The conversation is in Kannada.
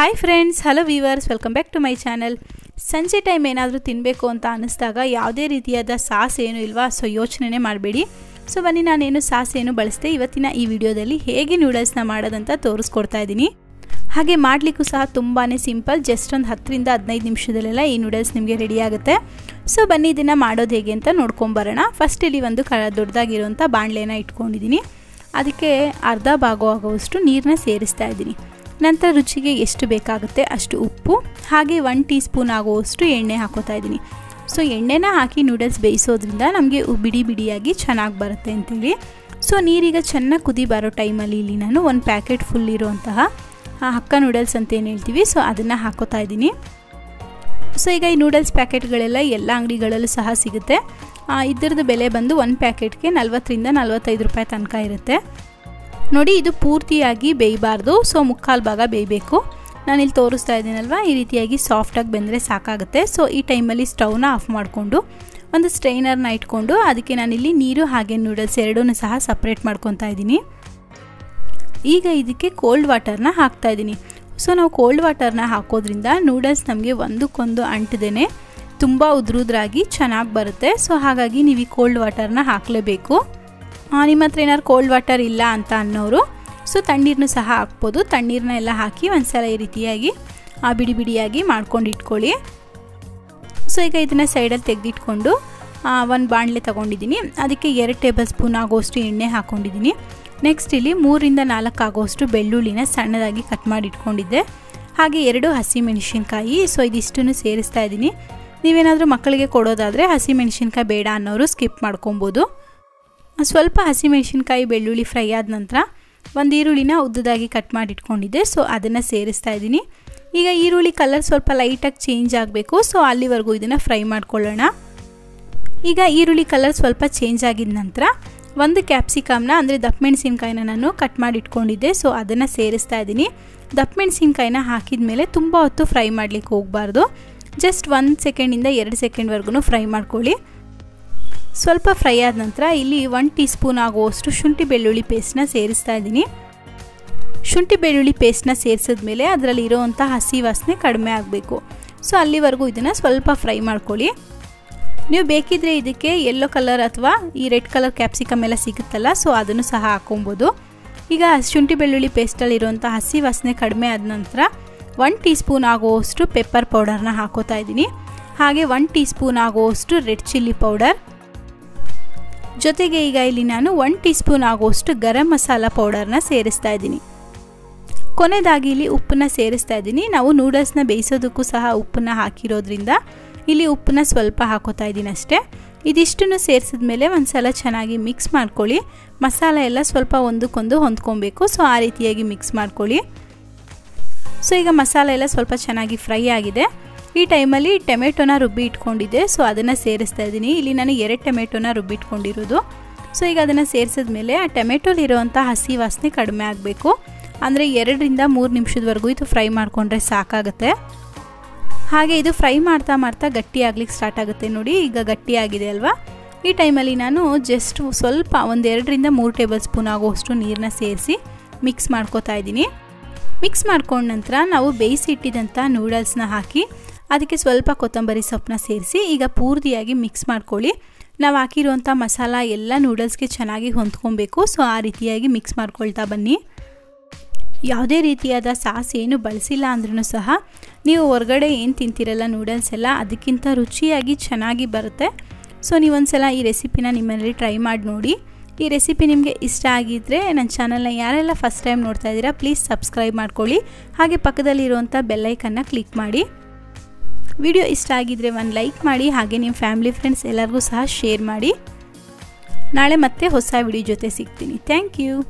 Hi friends hello viewers welcome back to my channel ಸಂಜೆ ಟೈಮ್ ಏನಾದರೂ ತಿನ್ನಬೇಕು ಅಂತ ಅನ್ನಿಸ್ದಾಗ ಯಾವುದೇ ರೀತಿಯಾದ ಸಾಸ್ ಏನು ಇಲ್ವಾ? ಸೊ ಯೋಚನೆ ಮಾಡಬೇಡಿ. ಸೊ ಬನ್ನಿ ನಾನೇನು ಸಾಸ್ ಏನು ಬಳಸಿದೆ ಇವತ್ತಿನ ಈ ವಿಡಿಯೋದಲ್ಲಿ ಹೇಗೆ ನೂಡಲ್ಸ್ನ ಮಾಡೋದಂತ ತೋರಿಸ್ಕೊಡ್ತಾ ಇದ್ದೀನಿ. ಹಾಗೆ ಮಾಡಲಿಕ್ಕೂ ಸಹ ತುಂಬಾ ಸಿಂಪಲ್ ಜಸ್ಟ್ ಒಂದು ಹತ್ತರಿಂದ ಹದಿನೈದು ನಿಮಿಷದಲ್ಲೆಲ್ಲ ಈ ನೂಡಲ್ಸ್ ನಿಮಗೆ ರೆಡಿ ಆಗುತ್ತೆ. ಸೊ ಬನ್ನಿ ಇದನ್ನು ಮಾಡೋದು ಹೇಗೆ ಅಂತ ನೋಡ್ಕೊಂಬರೋಣ ಫಸ್ಟ್ ಇಲ್ಲಿ ಒಂದು ಕ ದೊಡ್ಡದಾಗಿರುವಂಥ ಬಾಣಲೆನ ಇಟ್ಕೊಂಡಿದ್ದೀನಿ. ಅದಕ್ಕೆ ಅರ್ಧ ಭಾಗವಾಗುವಷ್ಟು ನೀರನ್ನ ಸೇರಿಸ್ತಾ ಇದ್ದೀನಿ. ನಂತರ ರುಚಿಗೆ ಎಷ್ಟು ಬೇಕಾಗುತ್ತೆ ಅಷ್ಟು ಉಪ್ಪು, ಹಾಗೆ ಒನ್ ಟೀ ಸ್ಪೂನ್ ಆಗುವಷ್ಟು ಎಣ್ಣೆ ಹಾಕೋತಾ ಇದ್ದೀನಿ. ಸೊ ಎಣ್ಣೆನ ಹಾಕಿ ನೂಡಲ್ಸ್ ಬೇಯಿಸೋದ್ರಿಂದ ನಮಗೆ ಬಿಡಿ ಬಿಡಿಯಾಗಿ ಚೆನ್ನಾಗಿ ಬರುತ್ತೆ ಅಂತೇಳಿ. ಸೊ ನೀರೀಗ ಚೆನ್ನಾಗಿ ಕುದಿ ಬರೋ ಟೈಮಲ್ಲಿ ಇಲ್ಲಿ ನಾನು ಒಂದು ಪ್ಯಾಕೆಟ್ ಫುಲ್ ಇರುವಂತಹ ಹಕ್ಕ ನೂಡಲ್ಸ್ ಅಂತ ಏನು ಹೇಳ್ತೀವಿ ಸೊ ಅದನ್ನು ಹಾಕೋತಾ ಇದ್ದೀನಿ. ಸೊ ಈಗ ಈ ನೂಡಲ್ಸ್ ಪ್ಯಾಕೆಟ್ಗಳೆಲ್ಲ ಎಲ್ಲ ಅಂಗಡಿಗಳಲ್ಲೂ ಸಹ ಸಿಗುತ್ತೆ. ಇದ್ರದ್ದು ಬೆಲೆ ಬಂದು ಒಂದು ಪ್ಯಾಕೆಟ್ಗೆ ನಲ್ವತ್ತರಿಂದ ನಲ್ವತ್ತೈದು ರೂಪಾಯಿ ತನಕ ಇರುತ್ತೆ. ನೋಡಿ, ಇದು ಪೂರ್ತಿಯಾಗಿ ಬೇಯಬಾರ್ದು, ಸೊ ಮುಕ್ಕಾಲು ಭಾಗ ಬೇಯಬೇಕು. ನಾನಿಲ್ಲಿ ತೋರಿಸ್ತಾ ಇದ್ದೀನಲ್ವ, ಈ ರೀತಿಯಾಗಿ ಸಾಫ್ಟಾಗಿ ಬೆಂದರೆ ಸಾಕಾಗುತ್ತೆ. ಸೊ ಈ ಟೈಮಲ್ಲಿ ಸ್ಟವ್ನ ಆಫ್ ಮಾಡಿಕೊಂಡು, ಒಂದು ಸ್ಟ್ರೈನರ್ನ ಇಟ್ಕೊಂಡು, ಅದಕ್ಕೆ ನಾನಿಲ್ಲಿ ನೀರು ಹಾಗೆ ನೂಡಲ್ಸ್ ಎರಡೂ ಸಹ ಸಪ್ರೇಟ್ ಮಾಡ್ಕೊತಾ ಇದ್ದೀನಿ. ಈಗ ಇದಕ್ಕೆ ಕೋಲ್ಡ್ ವಾಟರ್ನ ಹಾಕ್ತಾ ಇದ್ದೀನಿ. ಸೊ ನಾವು ಕೋಲ್ಡ್ ವಾಟರ್ನ ಹಾಕೋದ್ರಿಂದ ನೂಡಲ್ಸ್ ನಮಗೆ ಒಂದಕ್ಕೊಂದು ಅಂಟದೇ ತುಂಬ ಉದ್ರುದ್ರಾಗಿ ಚೆನ್ನಾಗಿ ಬರುತ್ತೆ. ಸೊ ಹಾಗಾಗಿ ನೀವು ಈ ಕೋಲ್ಡ್ ವಾಟರ್ನ ಹಾಕಲೇಬೇಕು. ನಿಮ್ಮ ಹತ್ರ ಏನಾದ್ರು ಕೋಲ್ಡ್ ವಾಟರ್ ಇಲ್ಲ ಅಂತ ಅನ್ನೋರು ಸೊ ತಣ್ಣೀರನ್ನು ಸಹ ಹಾಕ್ಬೋದು. ತಣ್ಣೀರನ್ನ ಎಲ್ಲ ಹಾಕಿ ಒಂದ್ಸಲ ಈ ರೀತಿಯಾಗಿ ಬಿಡಿ ಬಿಡಿಯಾಗಿ ಮಾಡ್ಕೊಂಡು ಇಟ್ಕೊಳ್ಳಿ. ಸೊ ಈಗ ಇದನ್ನು ಸೈಡಲ್ಲಿ ತೆಗೆದಿಟ್ಕೊಂಡು ಒಂದು ಬಾಣಲೆ ತೊಗೊಂಡಿದ್ದೀನಿ. ಅದಕ್ಕೆ ಎರಡು ಟೇಬಲ್ ಸ್ಪೂನ್ ಆಗೋಷ್ಟು ಎಣ್ಣೆ ಹಾಕ್ಕೊಂಡಿದ್ದೀನಿ ನೆಕ್ಸ್ಟ್ ಇಲ್ಲಿ ಮೂರಿಂದ ನಾಲ್ಕು ಆಗೋಷ್ಟು ಬೆಳ್ಳುಳ್ಳಿನ ಸಣ್ಣದಾಗಿ ಕಟ್ ಮಾಡಿ ಇಟ್ಕೊಂಡಿದ್ದೆ. ಹಾಗೆ ಎರಡು ಹಸಿಮೆಣಸಿನ್ಕಾಯಿ ಸೊ ಇದಿಷ್ಟನ್ನು ಸೇರಿಸ್ತಾ ಇದ್ದೀನಿ. ನೀವೇನಾದರೂ ಮಕ್ಕಳಿಗೆ ಕೊಡೋದಾದರೆ ಹಸಿಮೆಣಸಿನ್ಕಾಯಿ ಬೇಡ ಅನ್ನೋರು ಸ್ಕಿಪ್ ಮಾಡ್ಕೊಬೋದು. ಸ್ವಲ್ಪ ಹಸಿಮೆಣಸಿನ್ಕಾಯಿ, ಬೆಳ್ಳುಳ್ಳಿ ಫ್ರೈ ಆದ ನಂತರ ಒಂದು ಈರುಳ್ಳಿನ ಉದ್ದದಾಗಿ ಕಟ್ ಮಾಡಿ ಇಟ್ಕೊಂಡಿದ್ದೆ. ಸೊ ಅದನ್ನು ಸೇರಿಸ್ತಾ ಇದ್ದೀನಿ. ಈಗ ಈರುಳ್ಳಿ ಕಲರ್ ಸ್ವಲ್ಪ ಲೈಟಾಗಿ ಚೇಂಜ್ ಆಗಬೇಕು. ಸೊ ಅಲ್ಲಿವರೆಗೂ ಇದನ್ನು ಫ್ರೈ ಮಾಡ್ಕೊಳ್ಳೋಣ. ಈಗ ಈರುಳ್ಳಿ ಕಲರ್ ಸ್ವಲ್ಪ ಚೇಂಜ್ ಆಗಿದ ನಂತರ ಒಂದು ಕ್ಯಾಪ್ಸಿಕಮ್ನ ಅಂದರೆ ದಪ್ಪ ಮೆಣಸಿನ್ಕಾಯಿನ ನಾನು ಕಟ್ ಮಾಡಿ ಇಟ್ಕೊಂಡಿದ್ದೆ. ಸೊ ಅದನ್ನು ಸೇರಿಸ್ತಾ ಇದ್ದೀನಿ. ದಪ್ಪ ಮೆಣಸಿನ್ಕಾಯಿನ ಹಾಕಿದ ಮೇಲೆ ತುಂಬ ಹೊತ್ತು ಫ್ರೈ ಮಾಡಲಿಕ್ಕೆ ಹೋಗಬಾರ್ದು. ಜಸ್ಟ್ ಒಂದು ಸೆಕೆಂಡಿಂದ ಎರಡು ಸೆಕೆಂಡ್ವರೆಗೂ ಫ್ರೈ ಮಾಡ್ಕೊಳ್ಳಿ. ಸ್ವಲ್ಪ ಫ್ರೈ ಆದ ನಂತರ ಇಲ್ಲಿ ಒನ್ ಟೀ ಸ್ಪೂನ್ ಆಗುವಷ್ಟು ಶುಂಠಿ ಬೆಳ್ಳುಳ್ಳಿ ಪೇಸ್ಟ್ನ ಸೇರಿಸ್ತಾ ಇದ್ದೀನಿ. ಶುಂಠಿ ಬೆಳ್ಳುಳ್ಳಿ ಪೇಸ್ಟ್ನ ಸೇರಿಸಿದ್ಮೇಲೆ ಅದರಲ್ಲಿ ಇರೋವಂಥ ಹಸಿ ವಾಸನೆ ಕಡಿಮೆ ಆಗಬೇಕು. ಸೊ ಅಲ್ಲಿವರೆಗೂ ಇದನ್ನು ಸ್ವಲ್ಪ ಫ್ರೈ ಮಾಡ್ಕೊಳ್ಳಿ. ನೀವು ಬೇಕಿದ್ರೆ ಇದಕ್ಕೆ ಯೆಲ್ಲೋ ಕಲರ್ ಅಥವಾ ಈ ರೆಡ್ ಕಲರ್ ಕ್ಯಾಪ್ಸಿಕಮ್ ಎಲ್ಲ ಸಿಗುತ್ತಲ್ಲ ಸೊ ಅದನ್ನು ಸಹ ಹಾಕೊಬೋದು ಈಗ ಶುಂಠಿ ಬೆಳ್ಳುಳ್ಳಿ ಪೇಸ್ಟಲ್ಲಿ ಇರುವಂಥ ಹಸಿ ವಾಸನೆ ಕಡಿಮೆ ಆದ ನಂತರ ಒನ್ ಟೀ ಸ್ಪೂನ್ ಆಗುವಷ್ಟು ಪೆಪ್ಪರ್ ಪೌಡರ್ನ ಹಾಕೋತಾ ಇದ್ದೀನಿ. ಹಾಗೆ ಒನ್ ಟೀ ಸ್ಪೂನ್ ಆಗುವಷ್ಟು ರೆಡ್ ಚಿಲ್ಲಿ ಪೌಡರ್ ಜೊತೆಗೆ ಈಗ ಇಲ್ಲಿ ನಾನು ಒನ್ ಟೀ ಸ್ಪೂನ್ ಆಗುವಷ್ಟು ಗರಂ ಮಸಾಲ ಪೌಡರ್ನ ಸೇರಿಸ್ತಾ ಇದ್ದೀನಿ. ಕೊನೆಯದಾಗಿ ಇಲ್ಲಿ ಉಪ್ಪನ್ನ ಸೇರಿಸ್ತಾ ಇದ್ದೀನಿ. ನಾವು ನೂಡಲ್ಸ್ನ ಬೇಯಿಸೋದಕ್ಕೂ ಸಹ ಉಪ್ಪನ್ನ ಹಾಕಿರೋದ್ರಿಂದ ಇಲ್ಲಿ ಉಪ್ಪನ್ನ ಸ್ವಲ್ಪ ಹಾಕೋತಾ ಇದ್ದೀನಿ ಅಷ್ಟೇ. ಇದಿಷ್ಟನ್ನು ಸೇರಿಸಿದ ಮೇಲೆ ಒಂದು ಸಲ ಚೆನ್ನಾಗಿ ಮಿಕ್ಸ್ ಮಾಡ್ಕೊಳ್ಳಿ. ಮಸಾಲ ಎಲ್ಲ ಸ್ವಲ್ಪ ಒಂದಕ್ಕೊಂದು ಹೊಂದ್ಕೊಬೇಕು. ಸೊ ಆ ರೀತಿಯಾಗಿ ಮಿಕ್ಸ್ ಮಾಡ್ಕೊಳ್ಳಿ. ಸೊ ಈಗ ಮಸಾಲ ಎಲ್ಲ ಸ್ವಲ್ಪ ಚೆನ್ನಾಗಿ ಫ್ರೈ ಆಗಿದೆ. ಈ ಟೈಮಲ್ಲಿ ಟೊಮೆಟೊನ ರುಬ್ಬಿ ಇಟ್ಕೊಂಡಿದ್ದೆ ಸೊ ಅದನ್ನು ಸೇರಿಸ್ತಾ ಇದ್ದೀನಿ. ಇಲ್ಲಿ ನಾನು ಎರಡು ಟೊಮೆಟೊನ ರುಬ್ಬಿ ಇಟ್ಕೊಂಡಿರೋದು. ಸೊ ಈಗ ಅದನ್ನು ಸೇರಿಸಿದ ಮೇಲೆ ಆ ಟೊಮೆಟೊಲಿರುವಂಥ ಹಸಿ ವಾಸನೆ ಕಡಿಮೆ ಆಗಬೇಕು. ಅಂದರೆ ಎರಡರಿಂದ ಮೂರು ನಿಮಿಷದವರೆಗೂ ಇದು ಫ್ರೈ ಮಾಡಿಕೊಂಡ್ರೆ ಸಾಕಾಗುತ್ತೆ. ಹಾಗೆ ಇದು ಫ್ರೈ ಮಾಡ್ತಾ ಮಾಡ್ತಾ ಗಟ್ಟಿ ಆಗ್ಲಿಕ್ಕೆ ಸ್ಟಾರ್ಟ್ ಆಗುತ್ತೆ ನೋಡಿ, ಈಗ ಗಟ್ಟಿಯಾಗಿದೆ ಅಲ್ವಾ? ಈ ಟೈಮಲ್ಲಿ ನಾನು ಜಸ್ಟ್ ಸ್ವಲ್ಪ ಒಂದು ಎರಡರಿಂದ ಮೂರು ಟೇಬಲ್ ಸ್ಪೂನ್ ಆಗುವಷ್ಟು ನೀರನ್ನ ಸೇರಿಸಿ ಮಿಕ್ಸ್ ಮಾಡ್ಕೋತಾ ಇದ್ದೀನಿ. ಮಿಕ್ಸ್ ಮಾಡ್ಕೊಂಡ ನಂತರ ನಾವು ಬೇಯಿಸಿ ಇಟ್ಟಿದ್ದಂಥ ನೂಡಲ್ಸ್ನ ಹಾಕಿ ಅದಕ್ಕೆ ಸ್ವಲ್ಪ ಕೊತ್ತಂಬರಿ ಸೊಪ್ಪನ್ನ ಸೇರಿಸಿ ಈಗ ಪೂರ್ತಿಯಾಗಿ ಮಿಕ್ಸ್ ಮಾಡ್ಕೊಳ್ಳಿ. ನಾವು ಹಾಕಿರುವಂಥ ಮಸಾಲ ಎಲ್ಲ ನೂಡಲ್ಸ್ಗೆ ಚೆನ್ನಾಗಿ ಹೊಂದ್ಕೊಬೇಕು. ಸೊ ಆ ರೀತಿಯಾಗಿ ಮಿಕ್ಸ್ ಮಾಡ್ಕೊಳ್ತಾ ಬನ್ನಿ. ಯಾವುದೇ ರೀತಿಯಾದ ಸಾಸ್ ಏನು ಬಳಸಿಲ್ಲ ಅಂದ್ರೂ ಸಹ, ನೀವು ಹೊರಗಡೆ ಏನು ತಿಂತೀರಲ್ಲ ನೂಡಲ್ಸ್ ಎಲ್ಲ ಅದಕ್ಕಿಂತ ರುಚಿಯಾಗಿ ಚೆನ್ನಾಗಿ ಬರುತ್ತೆ. ಸೊ ನೀವೊಂದ್ಸಲ ಈ ರೆಸಿಪಿನ ನಿಮ್ಮಲ್ಲಿ ಟ್ರೈ ಮಾಡಿ ನೋಡಿ. ಈ ರೆಸಿಪಿ ನಿಮಗೆ ಇಷ್ಟ ಆಗಿದ್ದರೆ ನನ್ನ ಚಾನಲ್ನ ಯಾರೆಲ್ಲ ಫಸ್ಟ್ ಟೈಮ್ ನೋಡ್ತಾ ಇದ್ದೀರಾ ಪ್ಲೀಸ್ ಸಬ್ಸ್ಕ್ರೈಬ್ ಮಾಡ್ಕೊಳ್ಳಿ. ಹಾಗೆ ಪಕ್ಕದಲ್ಲಿರುವಂಥ ಬೆಲ್ಲೈಕನ್ನು ಕ್ಲಿಕ್ ಮಾಡಿ. ವಿಡಿಯೋ ಇಷ್ಟ ಆಗಿದ್ರೆ ಒಂದು ಲೈಕ್ ಮಾಡಿ ಹಾಗೆ ನಿಮ್ಮ ಫ್ಯಾಮಿಲಿ ಫ್ರೆಂಡ್ಸ್ ಎಲ್ಲರಿಗೂ ಸಹ ಶೇರ್ ಮಾಡಿ. ನಾಳೆ ಮತ್ತೆ ಹೊಸ ವಿಡಿಯೋ ಜೊತೆ ಸಿಗ್ತೀನಿ. Thank you.